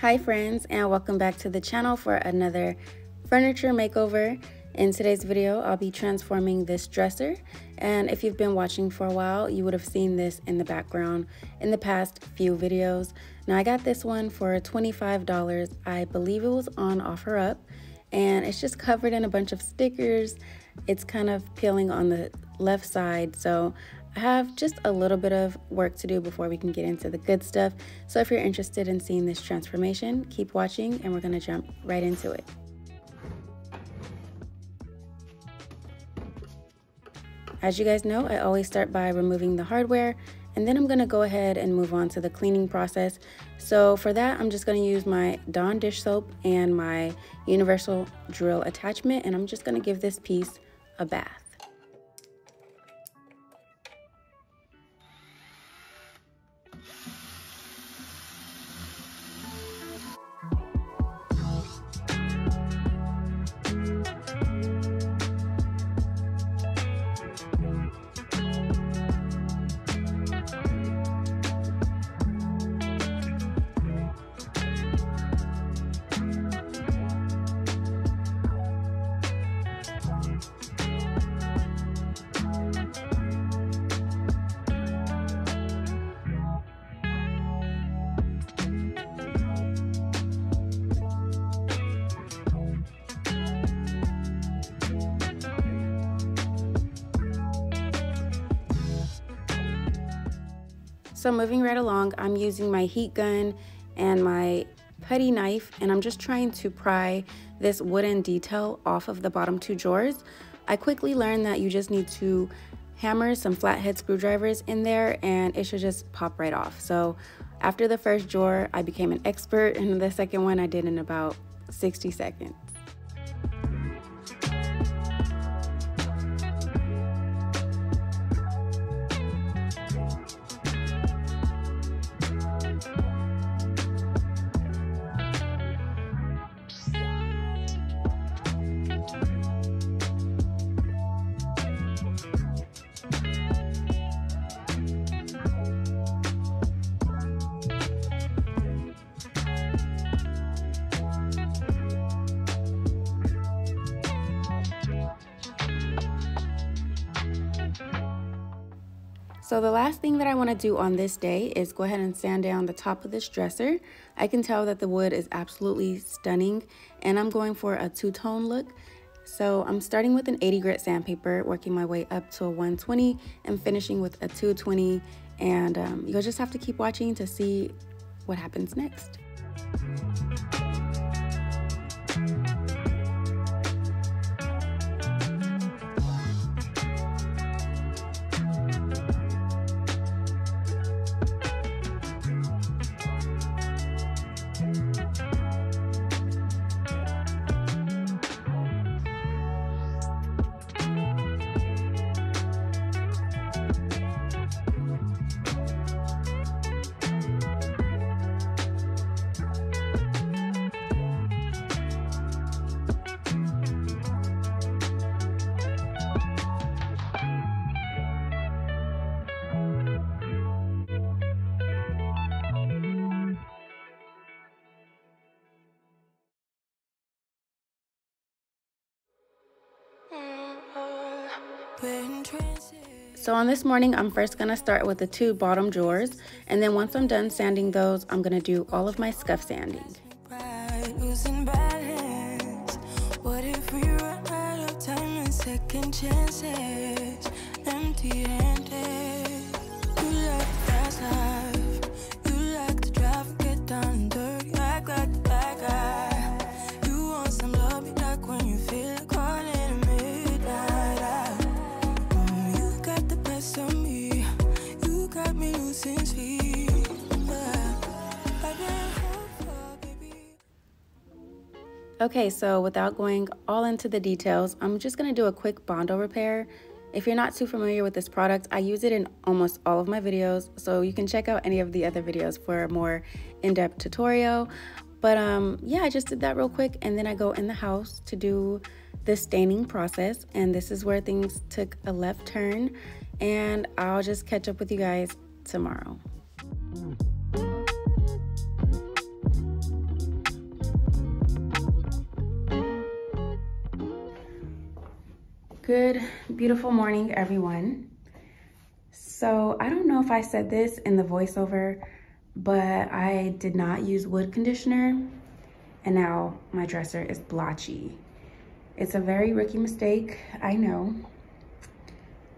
Hi friends and welcome back to the channel for another furniture makeover. In today's video, I'll be transforming this dresser and if you've been watching for a while, you would have seen this in the background in the past few videos. Now I got this one for $25. I believe it was on OfferUp and it's just covered in a bunch of stickers. It's kind of peeling on the left side, so have just a little bit of work to do before we can get into the good stuff. So if you're interested in seeing this transformation, keep watching and we're gonna jump right into it. As you guys know, I always start by removing the hardware and then I'm gonna go ahead and move on to the cleaning process. So for that, I'm just gonna use my Dawn dish soap and my universal drill attachment and I'm just gonna give this piece a bath. So moving right along, I'm using my heat gun and my putty knife and I'm just trying to pry this wooden detail off of the bottom two drawers. I quickly learned that you just need to hammer some flathead screwdrivers in there and it should just pop right off. So after the first drawer, I became an expert and the second one I did in about 60 seconds. So the last thing that I want to do on this day is go ahead and sand down the top of this dresser. I can tell that the wood is absolutely stunning and I'm going for a two-tone look. So I'm starting with an 80 grit sandpaper, working my way up to a 120 and finishing with a 220 and um, you'll just have to keep watching to see what happens next. So on this morning, I'm first gonna start with the two bottom drawers, and then once I'm done sanding those, I'm gonna do all of my scuff sanding. empty handed. Okay, so without going all into the details, I'm just gonna do a quick Bondo repair. If you're not too familiar with this product, I use it in almost all of my videos, so you can check out any of the other videos for a more in-depth tutorial. But um, yeah, I just did that real quick, and then I go in the house to do the staining process, and this is where things took a left turn, and I'll just catch up with you guys tomorrow. Good, beautiful morning, everyone. So I don't know if I said this in the voiceover, but I did not use wood conditioner and now my dresser is blotchy. It's a very rookie mistake, I know.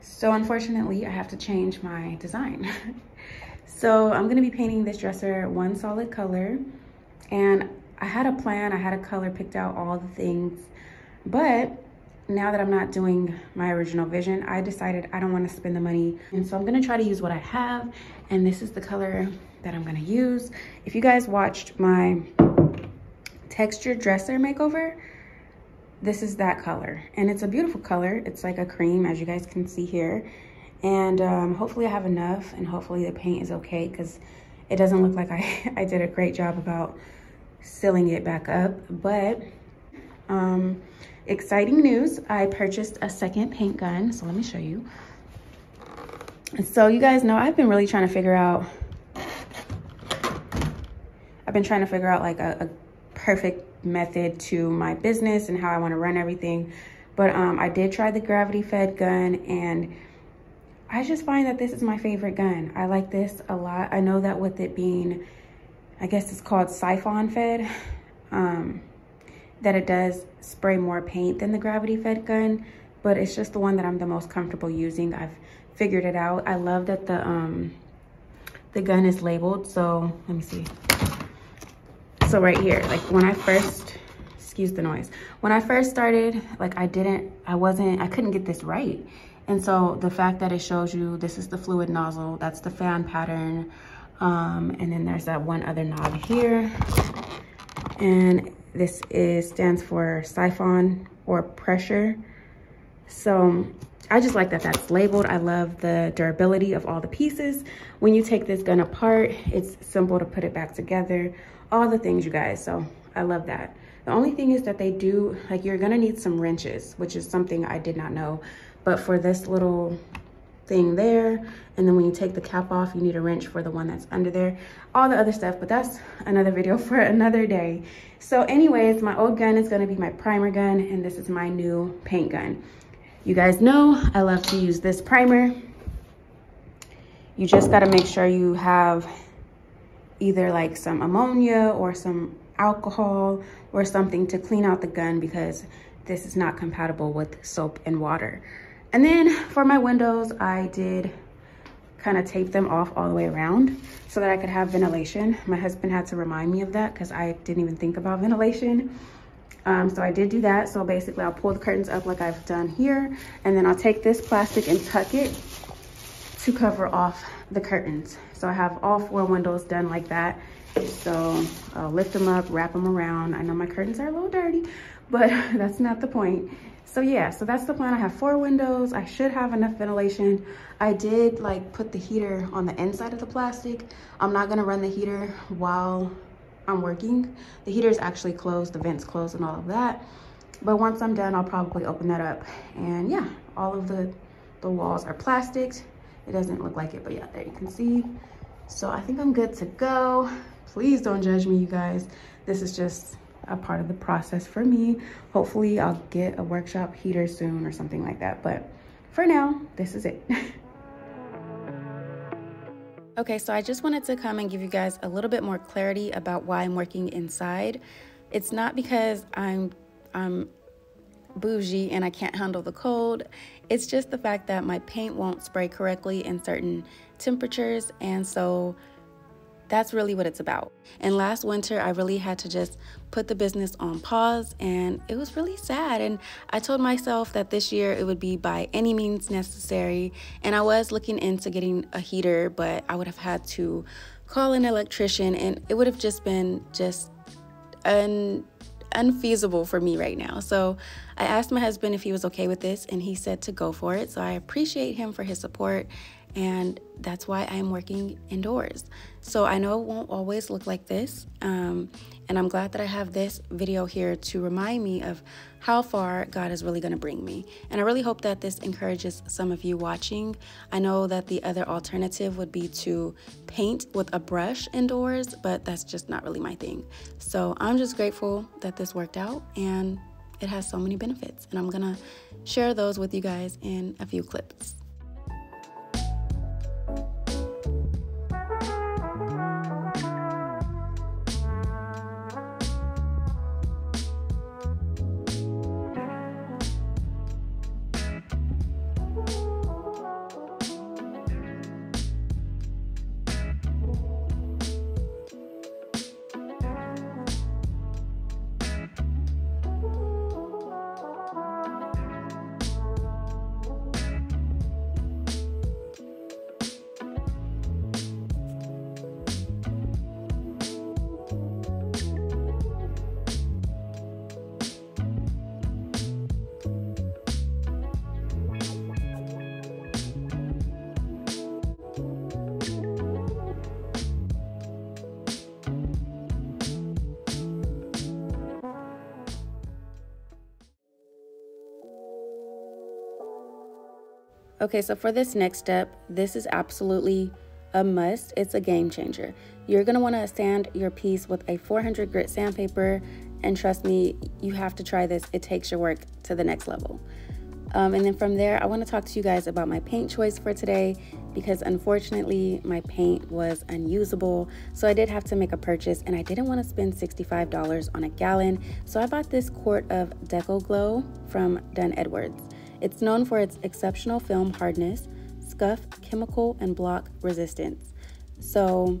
So unfortunately, I have to change my design. so I'm gonna be painting this dresser one solid color and I had a plan, I had a color picked out, all the things, but now that I'm not doing my original vision, I decided I don't wanna spend the money. And so I'm gonna try to use what I have. And this is the color that I'm gonna use. If you guys watched my texture dresser makeover, this is that color. And it's a beautiful color. It's like a cream, as you guys can see here. And um, hopefully I have enough and hopefully the paint is okay because it doesn't look like I, I did a great job about sealing it back up. But um, exciting news, I purchased a second paint gun. So let me show you. So you guys know I've been really trying to figure out, I've been trying to figure out like a, a perfect method to my business and how I want to run everything. But um, I did try the gravity fed gun and I just find that this is my favorite gun. I like this a lot. I know that with it being, I guess it's called siphon fed, um, that it does spray more paint than the gravity fed gun, but it's just the one that I'm the most comfortable using. I've figured it out. I love that the, um, the gun is labeled. So let me see. So right here, like when I first, excuse the noise. When I first started, like I didn't, I wasn't, I couldn't get this right. And so the fact that it shows you, this is the fluid nozzle, that's the fan pattern. Um, and then there's that one other knob here. And this is stands for siphon or pressure. So I just like that that's labeled. I love the durability of all the pieces. When you take this gun apart, it's simple to put it back together all the things, you guys. So I love that. The only thing is that they do, like you're gonna need some wrenches, which is something I did not know. But for this little thing there, and then when you take the cap off, you need a wrench for the one that's under there, all the other stuff, but that's another video for another day. So anyways, my old gun is gonna be my primer gun, and this is my new paint gun. You guys know I love to use this primer. You just gotta make sure you have either like some ammonia or some alcohol or something to clean out the gun because this is not compatible with soap and water. And then for my windows, I did kind of tape them off all the way around so that I could have ventilation. My husband had to remind me of that because I didn't even think about ventilation. Um, so I did do that. So basically I'll pull the curtains up like I've done here and then I'll take this plastic and tuck it to cover off the curtains. So I have all four windows done like that. So I'll lift them up, wrap them around. I know my curtains are a little dirty, but that's not the point. So yeah, so that's the plan. I have four windows. I should have enough ventilation. I did like put the heater on the inside of the plastic. I'm not gonna run the heater while I'm working. The heater is actually closed, the vents closed and all of that. But once I'm done, I'll probably open that up. And yeah, all of the, the walls are plastics. It doesn't look like it, but yeah, there you can see. So I think I'm good to go. Please don't judge me, you guys. This is just a part of the process for me. Hopefully I'll get a workshop heater soon or something like that. But for now, this is it. okay, so I just wanted to come and give you guys a little bit more clarity about why I'm working inside. It's not because I'm I'm bougie and I can't handle the cold. It's just the fact that my paint won't spray correctly in certain temperatures and so that's really what it's about. And last winter, I really had to just put the business on pause, and it was really sad. And I told myself that this year it would be by any means necessary. And I was looking into getting a heater, but I would have had to call an electrician, and it would have just been just an unfeasible for me right now. So I asked my husband if he was okay with this, and he said to go for it. So I appreciate him for his support, and that's why I'm working indoors. So I know it won't always look like this, um, and I'm glad that I have this video here to remind me of how far God is really going to bring me. And I really hope that this encourages some of you watching. I know that the other alternative would be to paint with a brush indoors, but that's just not really my thing. So I'm just grateful that this worked out and it has so many benefits. And I'm gonna share those with you guys in a few clips. Okay, so for this next step, this is absolutely a must. It's a game changer. You're gonna wanna sand your piece with a 400 grit sandpaper, and trust me, you have to try this. It takes your work to the next level. Um, and then from there, I wanna talk to you guys about my paint choice for today because unfortunately my paint was unusable. So I did have to make a purchase and I didn't wanna spend $65 on a gallon. So I bought this quart of Deco Glow from Dunn Edwards. It's known for its exceptional film hardness, scuff, chemical, and block resistance. So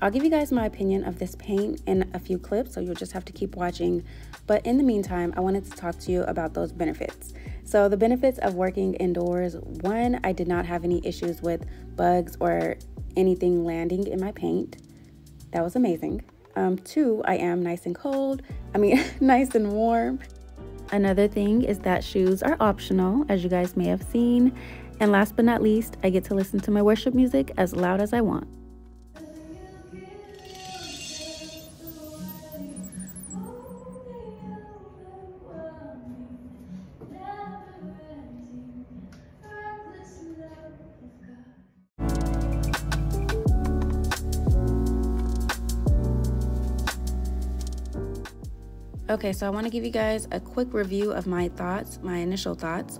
I'll give you guys my opinion of this paint in a few clips, so you'll just have to keep watching. But in the meantime, I wanted to talk to you about those benefits. So the benefits of working indoors, one, I did not have any issues with bugs or anything landing in my paint. That was amazing. Um, two, I am nice and cold. I mean, nice and warm. Another thing is that shoes are optional, as you guys may have seen. And last but not least, I get to listen to my worship music as loud as I want. Okay, so I want to give you guys a quick review of my thoughts, my initial thoughts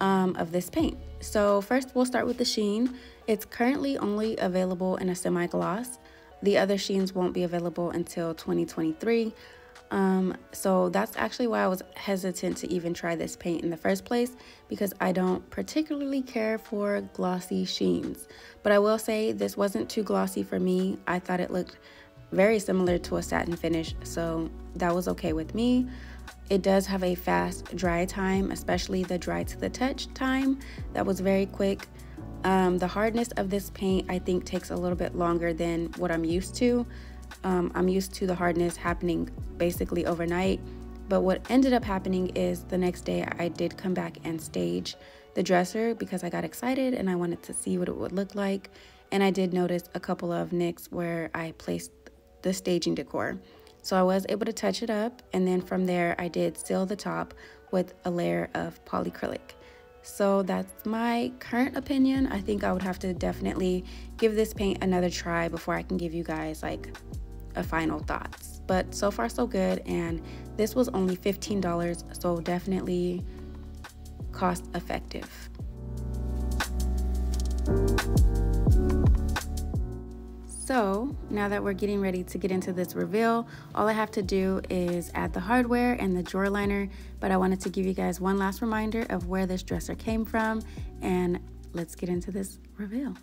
um, of this paint. So first we'll start with the sheen. It's currently only available in a semi-gloss. The other sheens won't be available until 2023. Um, so that's actually why I was hesitant to even try this paint in the first place because I don't particularly care for glossy sheens. But I will say this wasn't too glossy for me. I thought it looked very similar to a satin finish, so that was okay with me. It does have a fast dry time, especially the dry to the touch time. That was very quick. Um, the hardness of this paint, I think, takes a little bit longer than what I'm used to. Um, I'm used to the hardness happening basically overnight. But what ended up happening is the next day I did come back and stage the dresser because I got excited and I wanted to see what it would look like. And I did notice a couple of nicks where I placed the staging decor. So I was able to touch it up and then from there I did seal the top with a layer of polycrylic. So that's my current opinion. I think I would have to definitely give this paint another try before I can give you guys like a final thoughts. But so far so good and this was only $15 so definitely cost effective. So now that we're getting ready to get into this reveal, all I have to do is add the hardware and the drawer liner, but I wanted to give you guys one last reminder of where this dresser came from and let's get into this reveal.